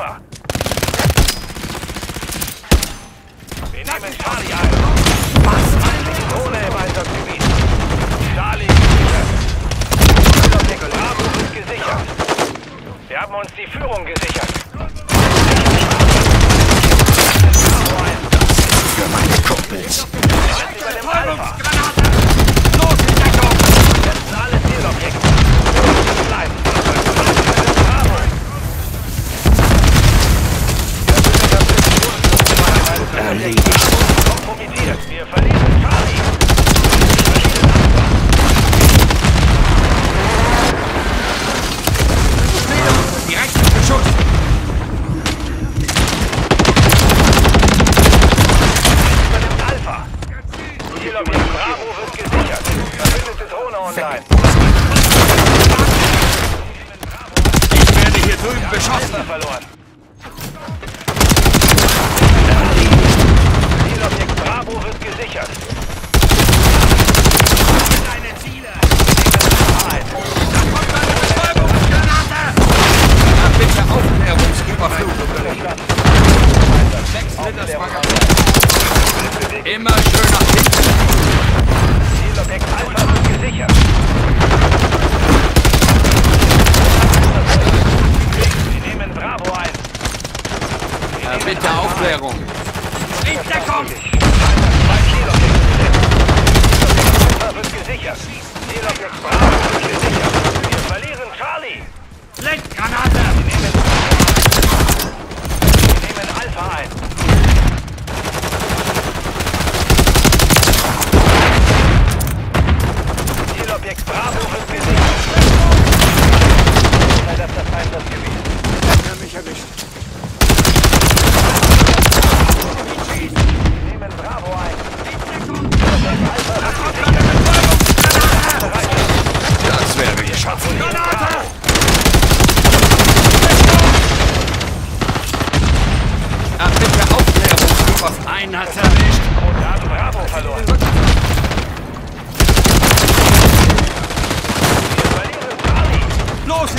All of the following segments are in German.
Treffer! Wir nehmen Charlie ein. Was? Drohne im Einsatzgebiet. Charlie gesichert. Das Regularbuch ist gesichert. Wir haben uns die Führung gesichert. gesichert. Deine Ziele! Da kommt eine Betäubungsgranate! Bitte Aufklärungsüberflutung. Wechsle das Magazin. Immer schön nach hinten. Zielobjekt Alpha wird. Sie nehmen Bravo ein. Bitte Aufklärung. Linksdeckung! Ah, wir verlieren Charlie. Blendgranate! Abwasser. Einen hat's erwischt. Oh, Und hat Bravo verloren. Los,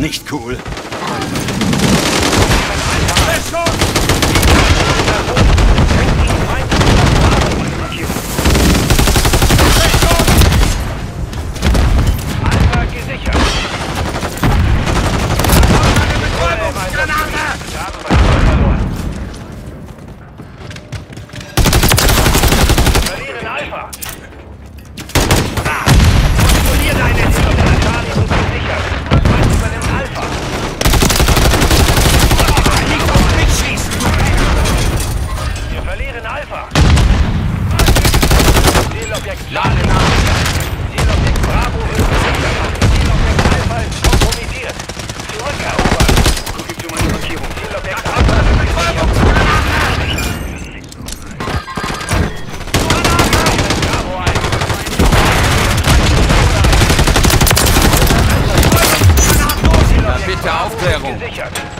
nicht cool. Aufklärung. Gesichert.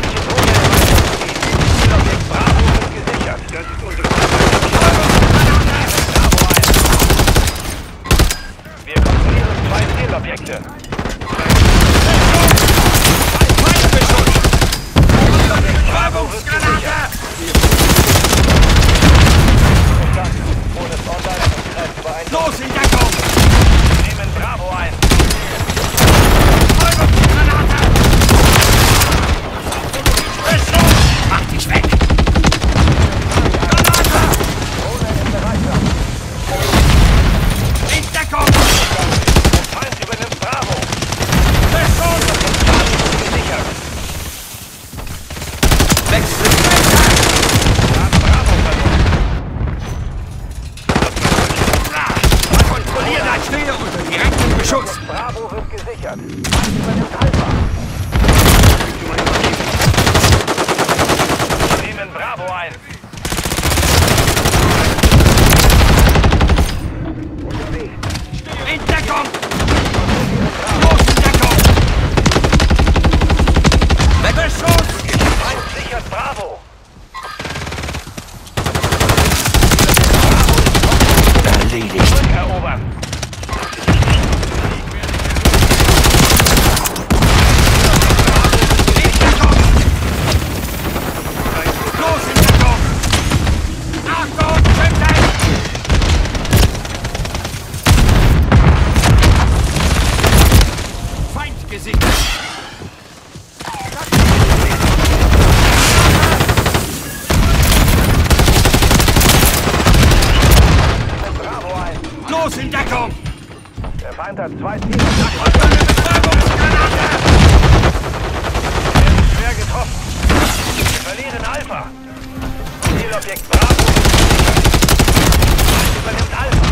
Feind hat zwei Teams. Schwer getroffen. Wir verlieren Alpha. Zielobjekt Bravo. Übernimmt Alpha.